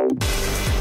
now.